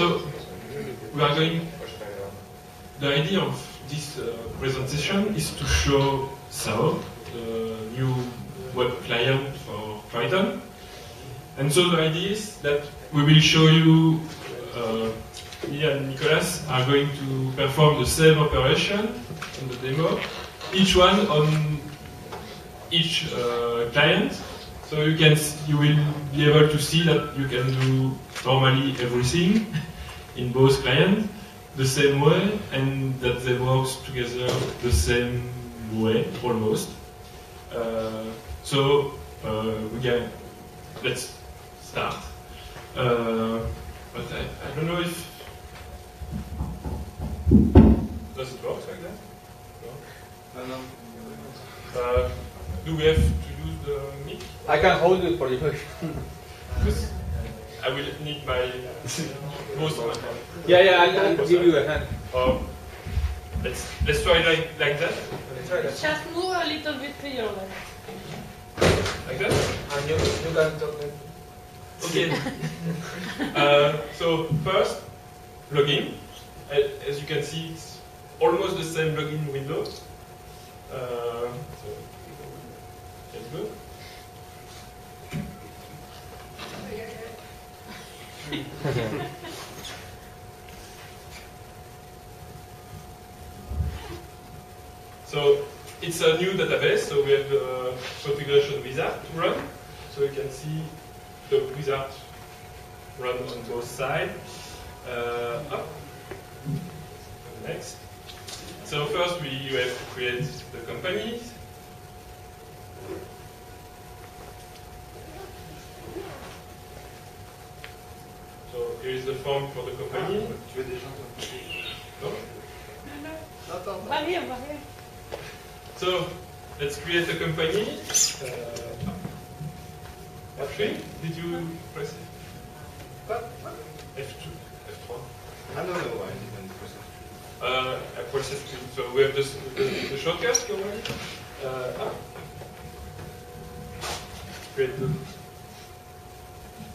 So we are going. The idea of this uh, presentation is to show SAO, the new web client for Tryton. And so the idea is that we will show you, uh, me and Nicolas are going to perform the same operation in the demo, each one on each uh, client. So you can you will be able to see that you can do normally everything in both clients the same way and that they work together the same way almost. Uh, so uh, we can let's start. Uh, but I, I don't know if does it work like that? No. No, no. Uh, do we have to use the mic? I can hold it for you. Because I will need my most of my hand. yeah, yeah, I'll, I'll give you a hand. Um, let's let's try like like that, Just move a little bit to your left. like that. And you, you can talk. Okay. uh, so first, login. As you can see, it's almost the same login window. Uh, so let's go. So it's a new database, so we have the configuration wizard to run. So you can see the wizard run on both sides. Uh, up. Next. So first we you have to create the company. So here is the form for the company. Tu es déjà No? Va here, va here. So let's create a company. Uh, F3, did you press it? F2, F3. Ah non, non, ouais, depende press it. Uh, I press F2. So we have this, the, the shortcut already. Uh, up. Create the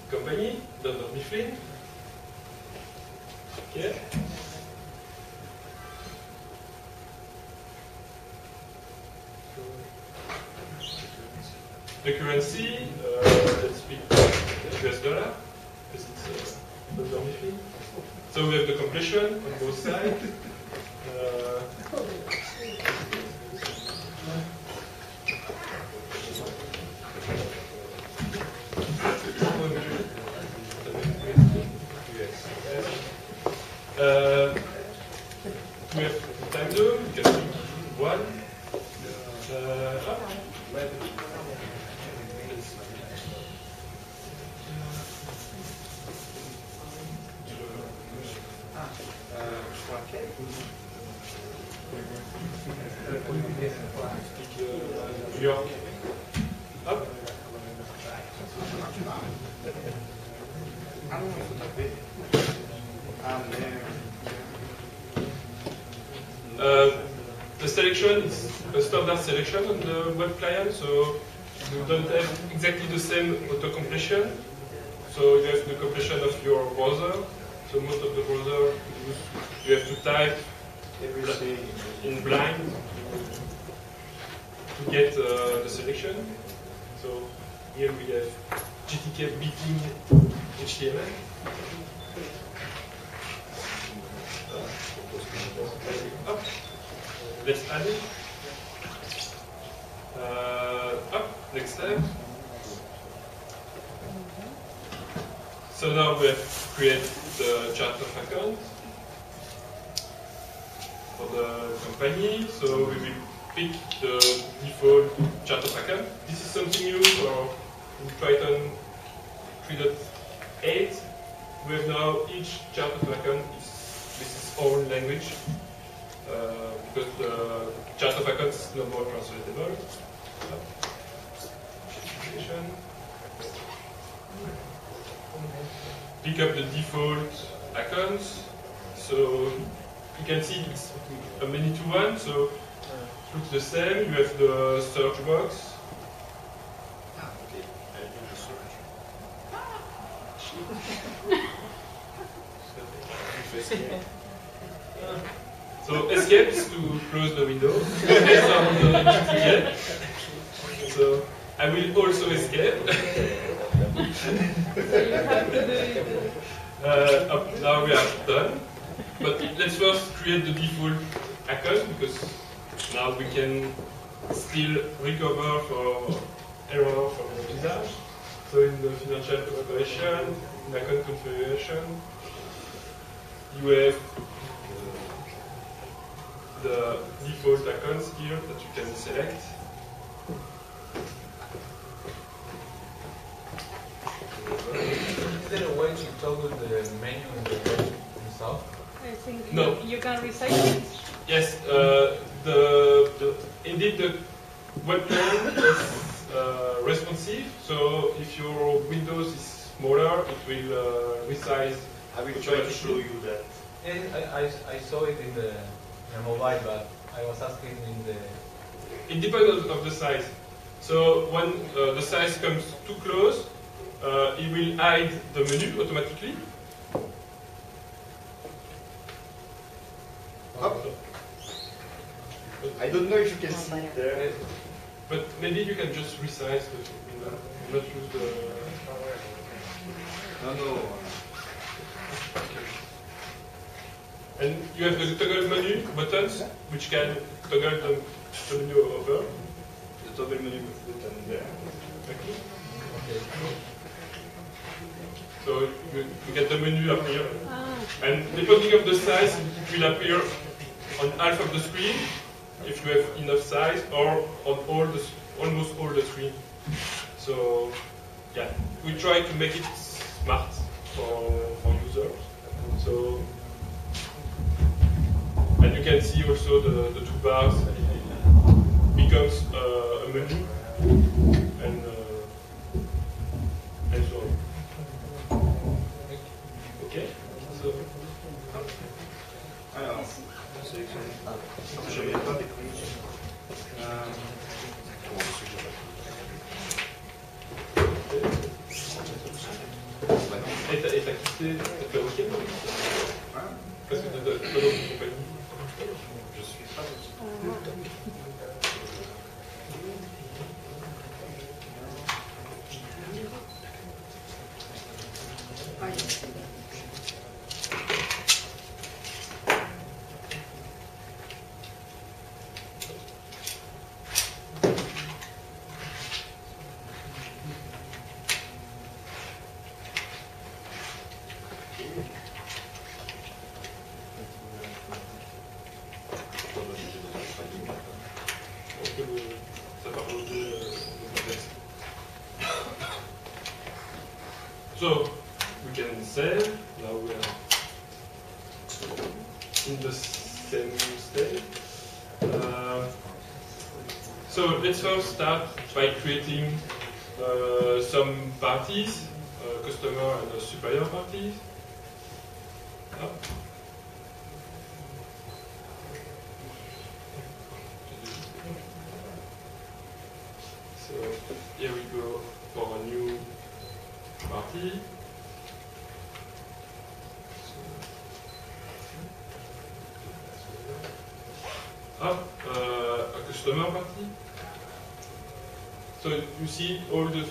company, done of The currency, uh, let's pick US dollar, because it's uh. So we have the completion on both sides. Uh, uh, we have time zone, we can pick one. Uh, up. Euh, je crois quel Pick uh, the selection is a standard selection on the web client, so you don't have exactly the same auto completion. So you have the completion of your browser. So most of the browser you have to type Everything. in blind to get uh, the selection. So here we have GTK beating HTML. Up. Let's add it. Uh, up. Next step. So now we have created the chart of account for the company. So we will pick the default chart of account. This is something new for Tryton 3.8. We have now each chart of account is with its own language uh, because the chart of account is no more translatable. Pick up the default accounts. So you can see it's a many to one, so looks the same. You have the search box. Ah, ok. Elle dit je search. So escape is to close the window based on the GTK. So I will also escape. So you have to do it. Uh, up- now we are done. But let's first create the default account because now we can still recover for error from the usage. So in the financial operation, in account configuration, you have uh, the default accounts here that you can select. Is there a way to toggle the menu in the itself? I think No. you, you can resize it. Yes, uh, the, the indeed the web plan is uh, responsive. So if your Windows is smaller, it will uh, resize. I will try to show you that. Yes, I, I, I saw it in the, in the mobile, but I was asking in the. It depends on of the size. So when uh, the size comes too close, uh, it will hide the menu automatically. I don't know if you can see it there. But maybe you can just resize the window, not use the. No, no. And you have the toggle menu buttons, which can toggle the, the menu over. The toggle menu button there. Okay. Okay. So you, you get the menu appear, Ah, and depending of the size, it will appear on half of the screen if you have enough size, or on all the almost all the screen. So yeah, we try to make it smart for for users. So and you can see also the, the two bars it becomes uh, a menu and uh, and so on. Okay, so Alors, sélectionner. Je n'ai pas d'écran. Euh, et t'as et t'as quitté, t'as fait OK non hein, Parce que t'as t'as pas d'autres compagnies. je suis pas dessus. On peut le, ça va reloader euh, le contexte. So, we can save. Now we are in the same state. Uh, so let's first start by creating uh, some parties, uh, customer and supplier parties. So here we go for a new party. Up, uh, a customer party. So you see all the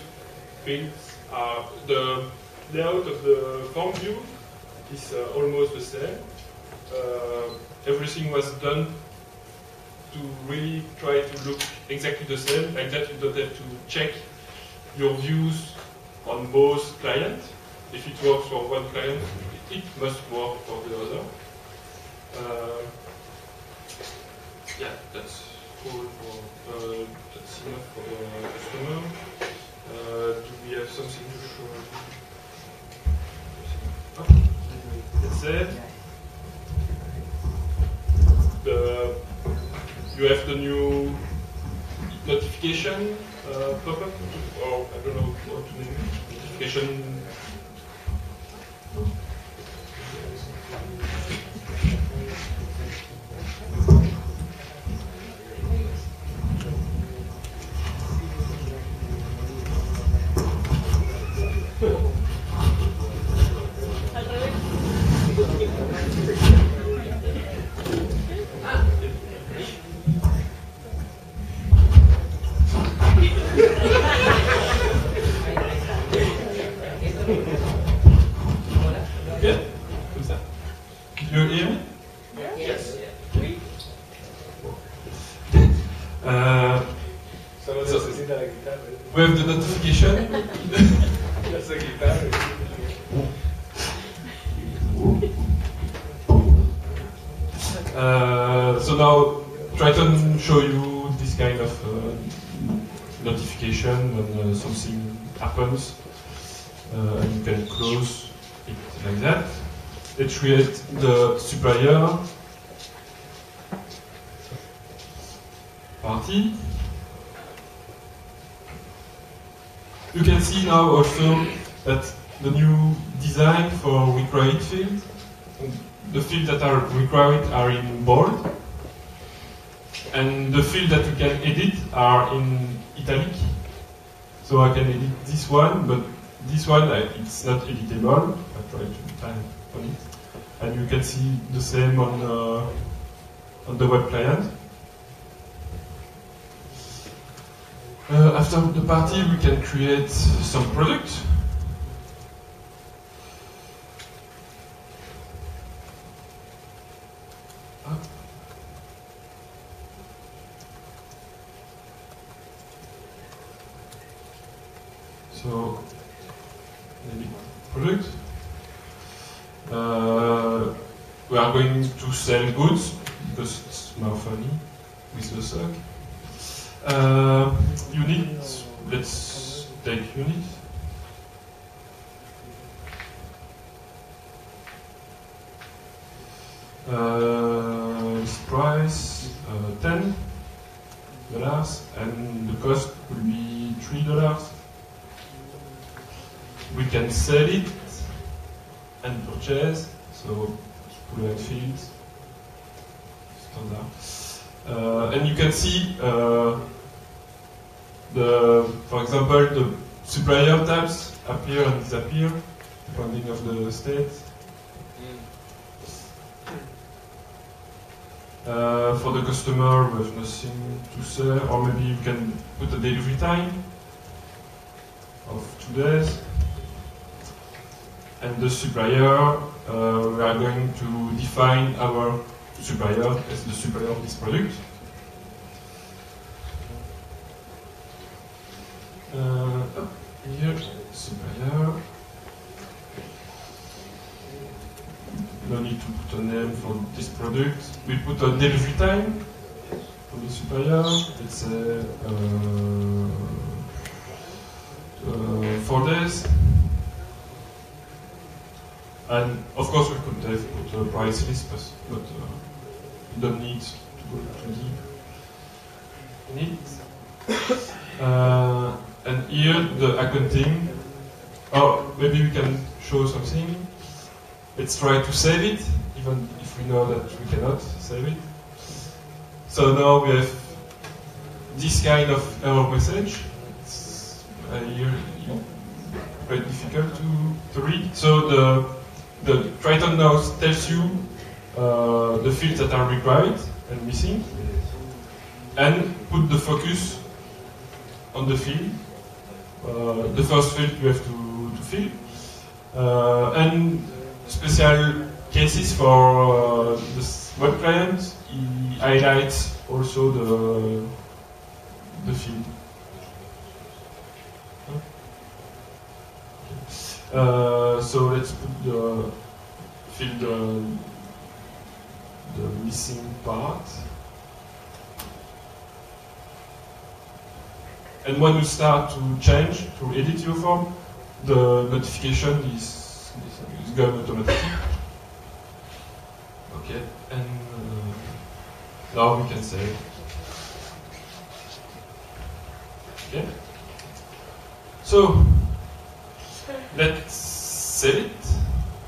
fields are the layout of the form view is uh, almost the same. Uh, everything was done to really try to look exactly the same, like that you don't have to check your views on both clients. If it works for one client, it must work for the other. Uh, yeah, that's all for, uh, that's enough for the customer. Uh, do we have something to show? Oh, that's it. The you have the new notification uh, pop-up, or I don't know what to name it. Notification. al revés. You hear me? Yes. Uh, Solo So- necesita la guitarra. we have the notification. Ya sé guitarra. Uh, so now Tryton show you this kind of uh, when uh, something happens, uh, and you can close it like that. It creates the supplier party. You can see now also that the new design for required field the fields that are required are in bold, and the fields that you can edit are in italic. So I can edit this one, but this one uh, it's not editable. I try to type on it, and you can see the same on uh, on the web client. Uh, after the party, we can create some product. So, maybe product. Uh, we are going to sell goods because it's more funny with the sock. Uh, unit, let's take unit. Uh, its price uh, 10 dollars and the cost will be 3 dollars we can sell it and purchase, so pull and field, standard. Uh, and you can see uh, the, for example, the supplier tabs disappear depending of the state. Uh, for the customer, we have nothing to say, or maybe you can put a delivery time of two days and the supplier, uh, we are going to define our supplier as the supplier of this product. Uh, up here, supplier. No need to put a name for this product. We put a delivery time uh, uh, four days. And of course, we could have put a price list, but, but uh, you don't need to go too deep in it. Uh, and here, the accounting. Oh, maybe we can show something. Let's try to save it, even if we know that we cannot save it. So now we have this kind of error message. It's uh, here, difficult to, to read. So the the Tryton now tells you uh, the fields that are required and missing, and put the focus on the field. Uh, the first field you have to, to fill, uh, and special cases for uh, the web client. He highlights also the the field. Uh, so let's put the fill the, the missing part. And when you start to change, to edit your form, the notification is, is gone automatically. And uh, now we can save. Okay. So, let's sell it.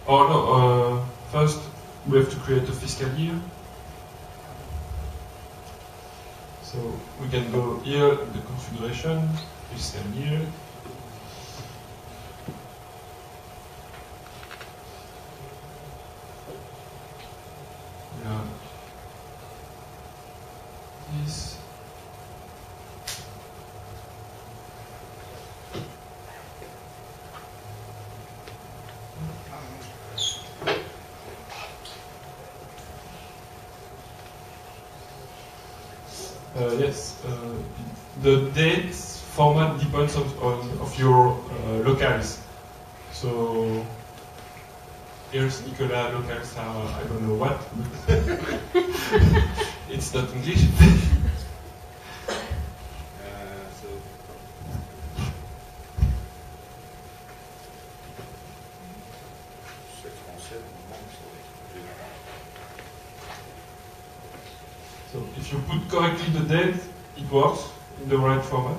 Oh no, uh, first we have to create a fiscal year. So we can go here, the configuration, fiscal year. Yeah. This. Uh, yes, uh, the date format depends on, on of your uh, locales. So here's Nicolas locales are I don't know what. it's not English. Uh, so c'est français, non, c'est So if you put correctly the date, it works in the right format.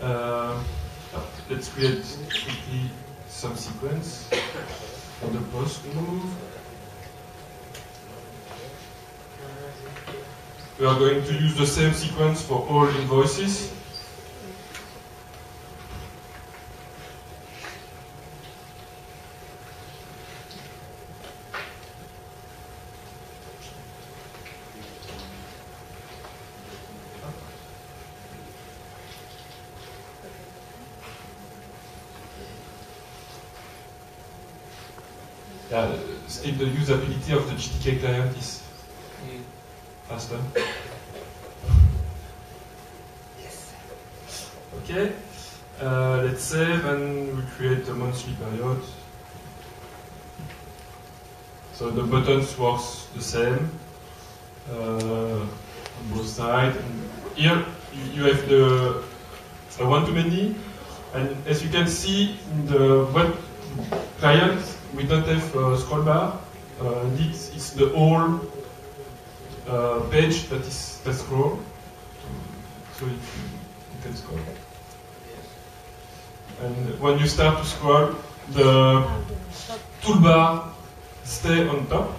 Uh, let's create quickly some sequence for the post move. We are going to use the same sequence for all invoices. Yeah, still the usability of the GTK client is mm. faster. Okay, uh, let's save and we create a monthly period. So the buttons works the same uh, on both sides. Here you have the one-to-many, and as you can see in the web client, we don't have a scroll bar. Uh, indeed, it's the whole uh, page that is that scroll. So you can scroll. And when you start to scroll, the toolbar stay on top.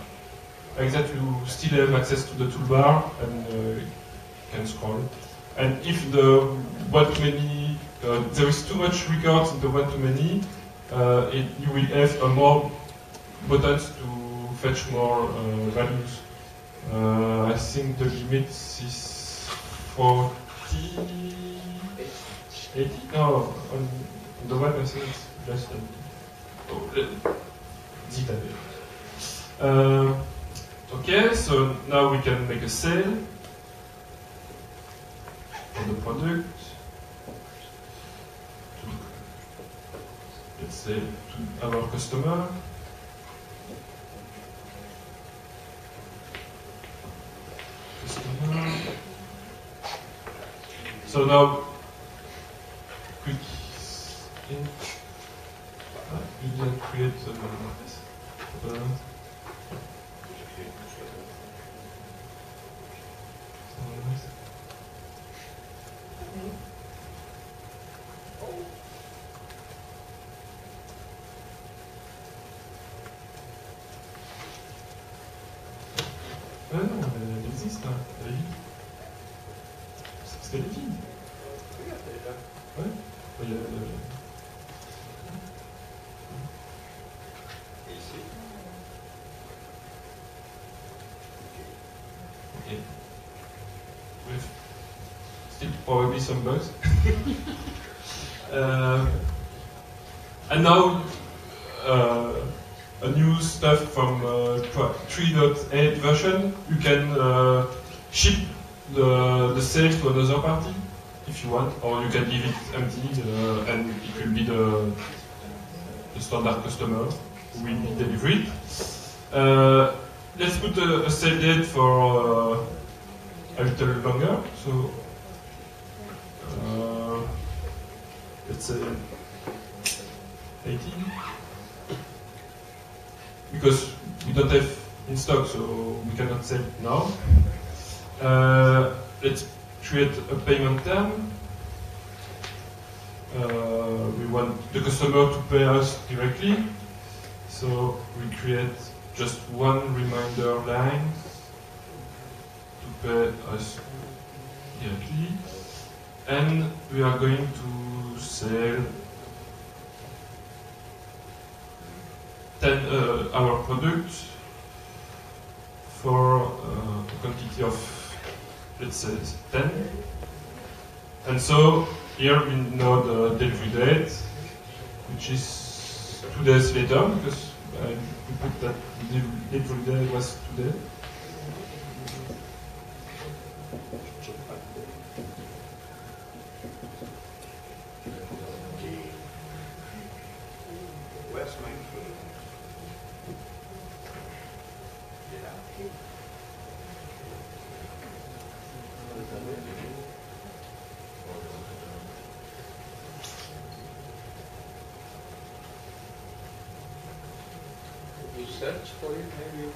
Like that, you still have access to the toolbar and uh, can scroll. And if the one-to-many, uh, there is too much records in the one-to-many, uh, you will have uh, more buttons to fetch more uh, values. Uh, I think the limit is 40, 80? No, on the web I think it's less than. Oh, zeta. Uh, okay, so now we can make a sale for the product. Let's say to our customer. Customer. So now, quick in. Uh, you didn't create uh, uh, someone else. Ah non, elle existe, hein. elle est vide. C'est parce qu'elle est vide. Regarde, elle est là. Ouais. Il y a, euh, Et ici Okay. With still probably some bugs. uh, and now uh, a new stuff from uh, 3.8 version. You can uh, ship the, the sale to another party if you want, or you can leave it empty uh, and it will be the, the standard customer who will be delivered. Uh, let's put a, a sale date for uh, a little longer. So uh, let's say 18 because we don't have in stock, so we cannot sell it now. Uh, let's create a payment term. Uh, we want the customer to pay us directly, so we create just one reminder line to pay us directly, and we are going to sell 10 uh, our product for uh, a quantity of let's say 10 and so here we know the delivery date which is two days later because we put that delivery date was today search for it? Maybe you.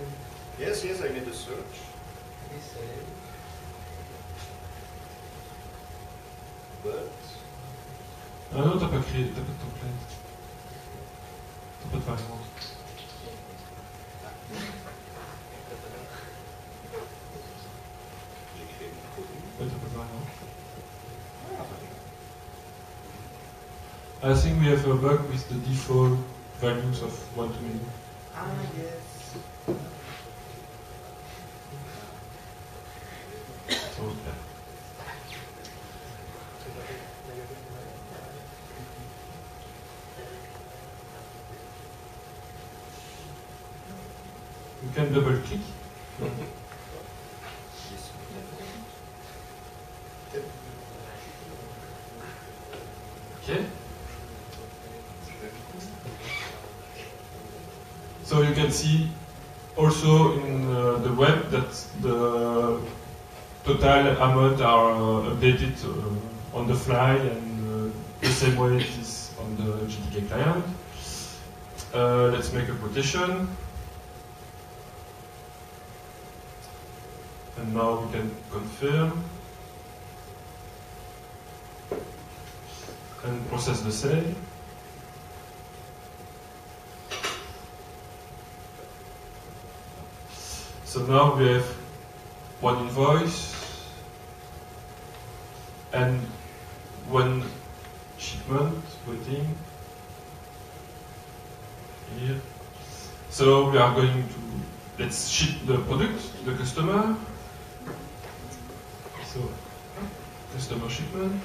Yes, yes, I made a search. This, But Ah non, t'as pas créé, t'as pas de template. T'as pas de variable. j'ai créé mon produit. Ouais, t'as pas de variable. Ah, I think we have a bug with the default values of 1 to many. ah yes. So, yeah. You can double click. Yes. Okay. So you can see also in uh, the web that the total amount are uh, updated uh, on the fly and uh, the same way it is on the GTK client. Uh, let's make a quotation. And now we can confirm process the sale. So now we have one invoice and one shipment waiting here. So we are going to let's ship the product to the customer. So customer shipment.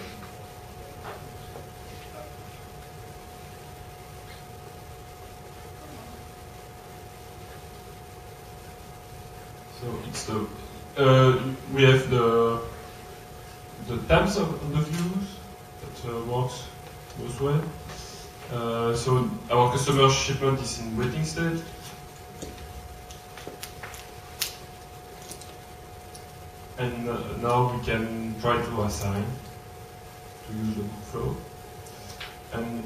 So it's the uh, we have the the tabs of the views that uh, works both well. Uh, so our customer shipment is in waiting state. And uh, now we can try to assign to use the workflow. And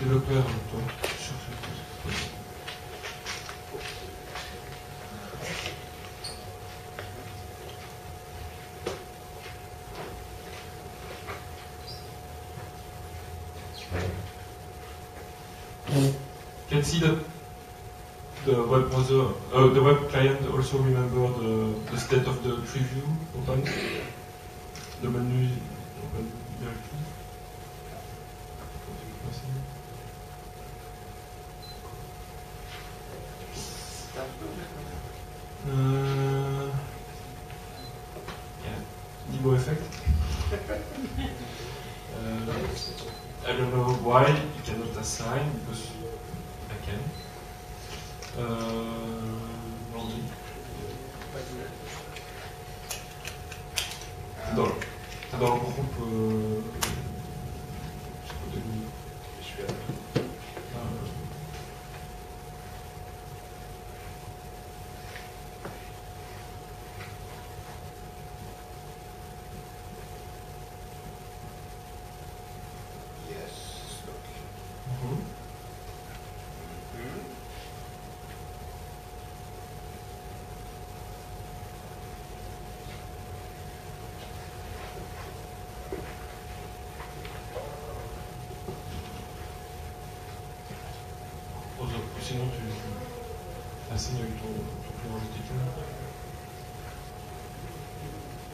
Développeur, toi, sur ce- can see that the web browser, uh, the web client also remember the, the state of the preview open, the menu Sinon, tu assignes avec ton, ton plus.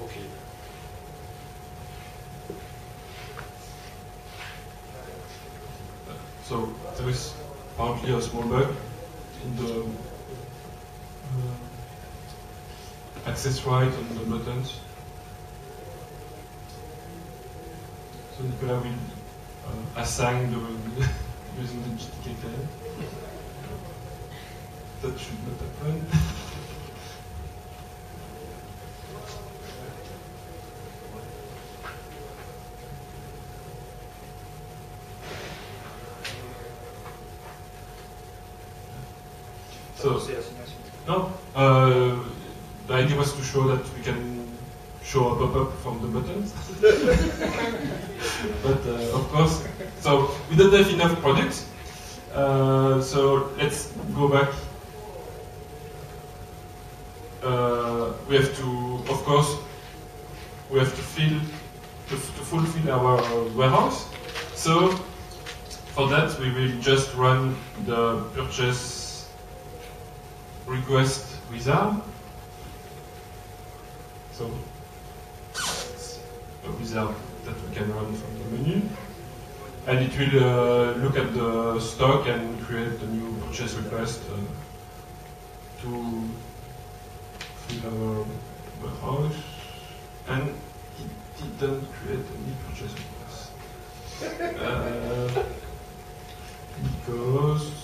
Ok. So there is partly a small bug in the uh, access right on the buttons. So Nicolas will uh, assign the using the GTK10. Happen. So, no, uh, the idea was to show that we can show a pop-up from the buttons. but uh, of course, so we don't have enough products. Uh, so let's go back. Uh, we have to, of course, we have to fill to, to fulfill our warehouse. So for that, we will just run the purchase request wizard. So it's a wizard that we can run from the menu. And it will uh, look at the stock and create a new purchase request uh, to fill our warehouse. And it didn't create any purchase request. Uh, because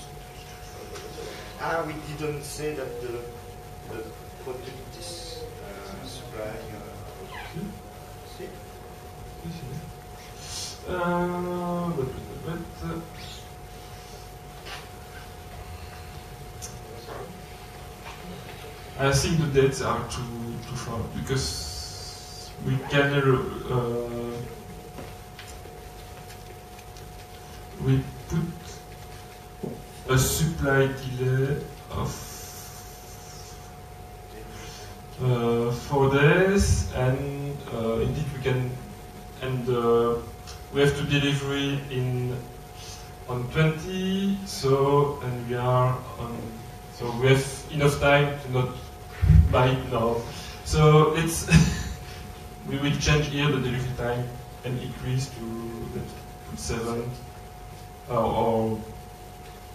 Ah, we didn't say that the, the product is uh, supplying. Uh, see? Uh, but, but, but, uh, I think the dates are too too short because we can uh, we a supply delay of uh, four days, and uh, indeed we can, and uh, we have to delivery in on 20. So and we are on, so we have enough time to not buy it now. So let's we will change here the delivery time and increase to put seven or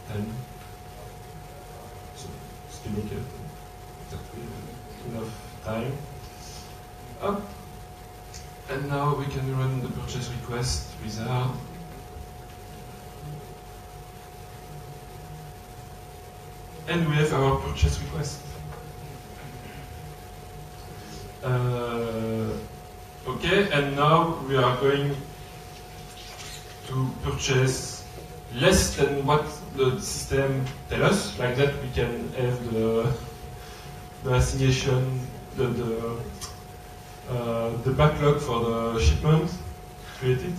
ten. So still okay. That we enough time. Up. And now we can run the purchase request wizard. And we have our purchase request. Uh, okay, and now we are going to purchase less than what the system tells us. Like that, we can have the the assignation, the the, uh, the backlog for the shipment created.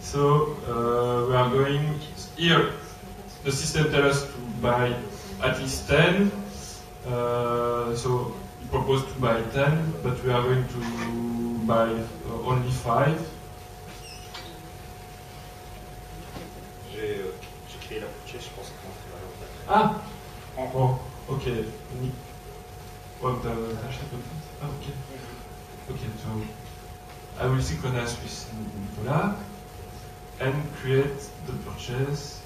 So uh, we are going here. The system tells us to buy at least 10. Uh, so we propose to buy 10, but we are going to buy uh, only 5. J'ai euh, j'ai créé la purchase, je pense qu'on va Ah Bon, ok. T'as acheté le Ah, ok. Ok, so I will synchronize with Nicolas and create the purchase.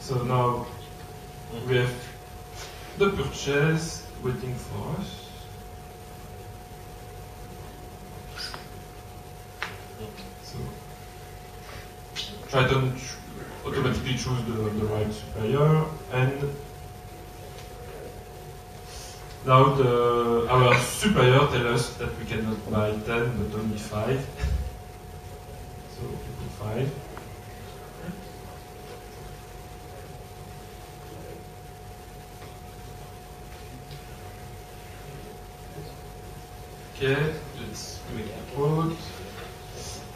So now we have the purchase waiting for us. So Tryton ch- automatically choose the, the right supplier and now the, our supplier tells us that we cannot buy 10 but only 5. So we put 5. Okay, let's make a quote.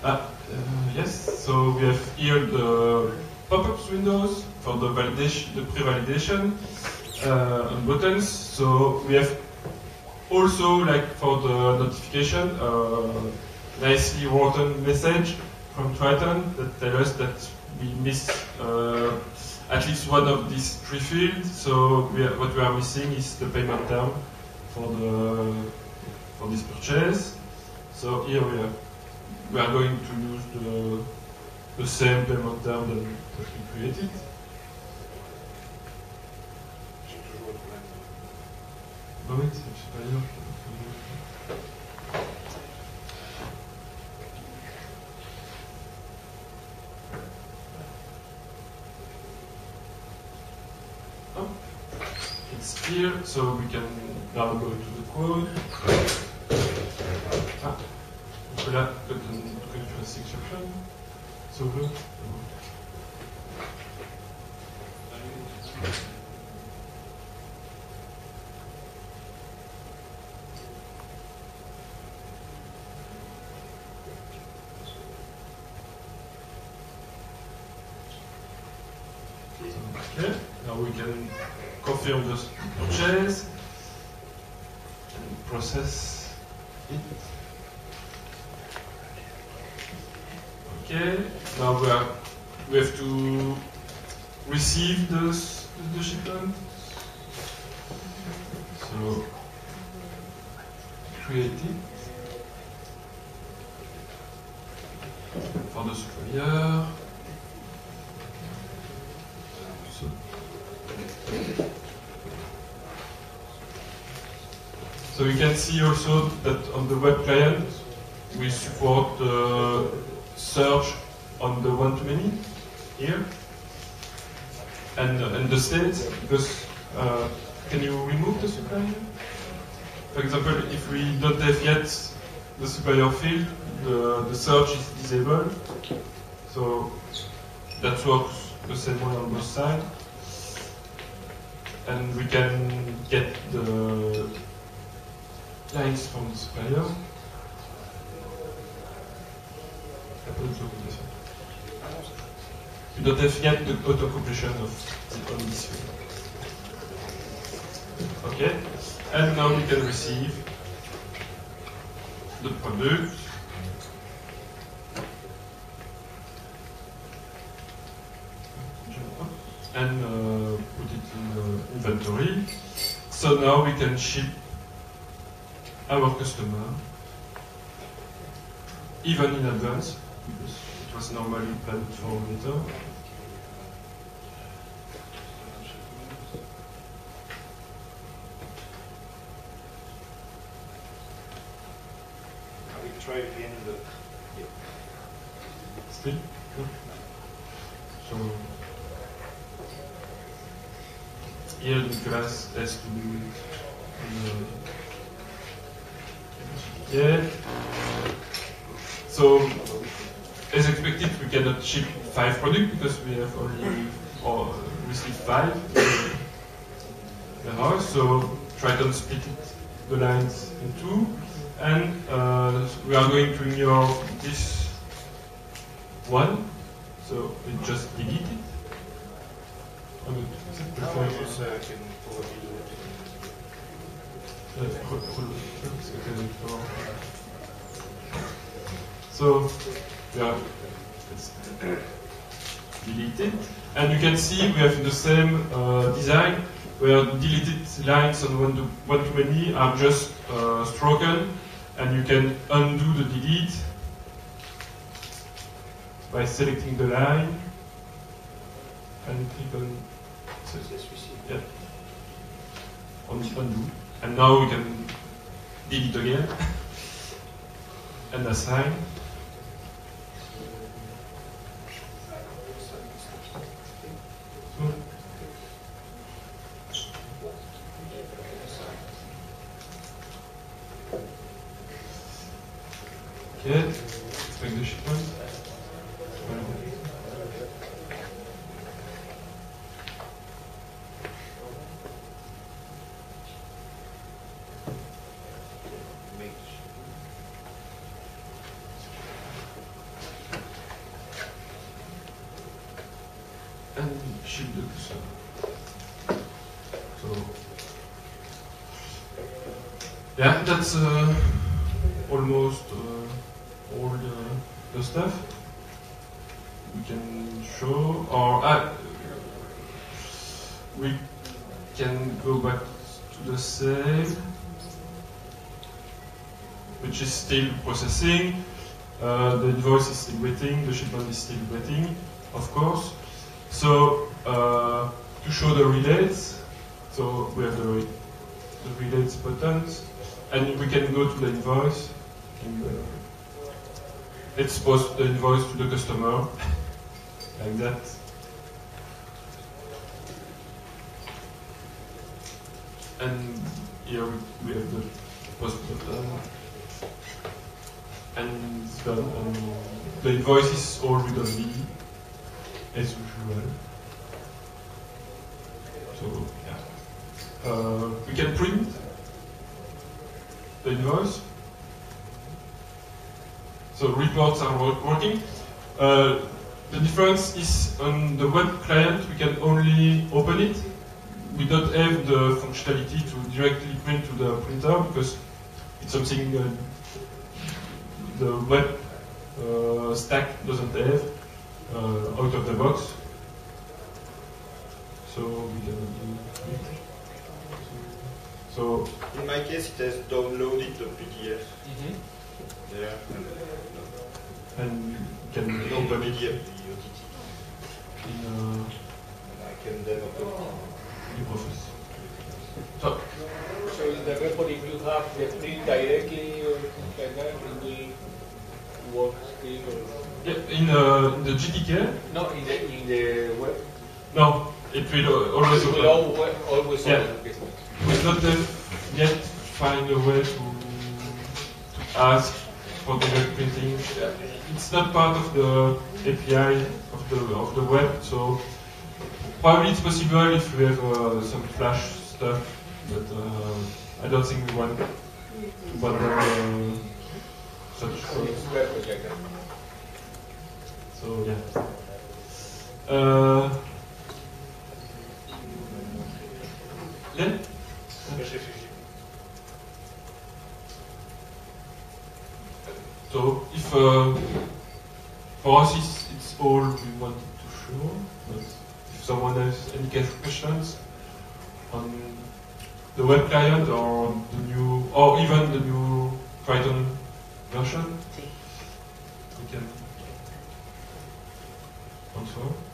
Ah, uh, yes, so we have here the pop-ups windows for the validation, the pre-validation uh, and buttons. So we have also, like for the notification, uh, nicely written message from Tryton that tell us that we miss uh, at least one of these three fields. So we are, what we are missing is the payment term for the for this purchase. So here we have we are going to use the, the same payment term that, that we created. Bah oui, c'est pas It's here, so we can now go to the code. Ah, donc là, got an reference So. Okay, now we can confirm the purchase and process it. Okay, now we are we have to receive the s- the shipment. So create it for the supplier. So So you can see also that on the web client we support the search on the one-to-many here because uh, can you remove the supplier? For example, if we don't have yet the supplier field, the, the search is disabled. So that works the same way on both sides. And we can get the lines from the supplier. Yet the auto-completion of the on this field. Okay, and now we can receive the product. And uh, put it in the inventory. So now we can ship our customer even in advance because it was normally planned for later. So as expected, we cannot ship five products because we have only or received five the house. So Tryton split the lines in two, and uh, we are going to ignore this one. So we just delete it. Oh, is it No, I preferred? guess I can probably do it. Uh, pro- pro- it's okay, so- yeah, it's deleted. And you can see we have the same uh, design where deleted lines on one to, one to many are just uh, stroken and you can undo the delete by selecting the line and click on Yes, we see. yeah. on undo. And now we can delete again and assign. Let's make the. Make and ship the customer. So, yeah, that's uh, stuff we can show. Or uh, we can go back to the same, which is still processing. Uh, the invoice is still waiting, the shipment is still waiting, of course. So uh, to show the relates, so we have the, the relates buttons, and we can go to the invoice. And, let's post the invoice to the customer, like that. And here we, have the post button. And it's done. And the invoice is all only, as usual. So, yeah. Uh, we can print the invoice. So reports are working. Uh, the difference is on the web client, we can only open it. We don't have the functionality to directly print to the printer because it's something uh, the web uh, stack doesn't have uh, out of the box. So we can do it. So In my case, it has downloaded the PDF there. And, and can no open it PDF, the ODT. in uh, And I can then open it. LibreOffice. So So in the report, if you have the print directly or things like that, it will work still or? yeah, in, uh, the GTK, No, in the, in the web. no, it will uh, always It will open. al- always Yeah. open. okay. We not have yet find a way to, to ask for direct printing. Uh, It's not part of the API of the of the web, so probably it's possible if we have uh, some Flash stuff, but uh, I don't think we want to bundle uh, such So yeah. Uh, Len? So if uh, for us it's, it's, all we wanted to show, but if someone has any questions on the web client or the new, or even the new Python version, we can answer.